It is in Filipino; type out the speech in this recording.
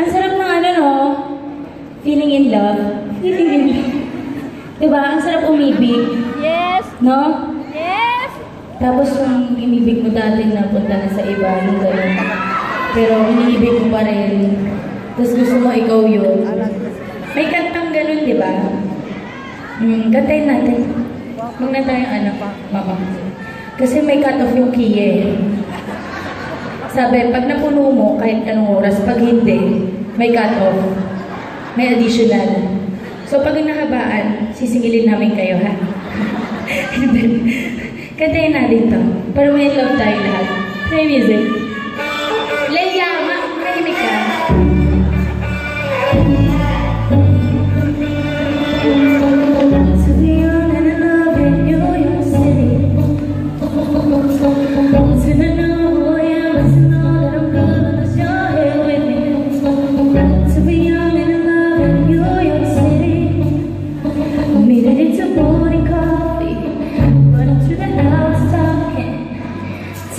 Ang sarap ng ano, no? Feeling in love. Feeling in love. Diba? Ang sarap umibig. Yes! No? Yes! Tapos yung inibig mo dati na punta na sa iba, yung gano'n. Pero iniibig mo pa rin. Tapos gusto mo ikaw yun. May kantang gano'n, di ba? Hmm, kantayin natin. Huwag na tayong ano pa, mama. Kasi may cut-off yung key eh. Sabi, pag napuno mo, kahit anong oras, pag hindi, may cut-off. May additional. So pag nahabaan, sisingilin namin kayo, ha? Kantayin natin to. Para may love tayo lahat. Play music.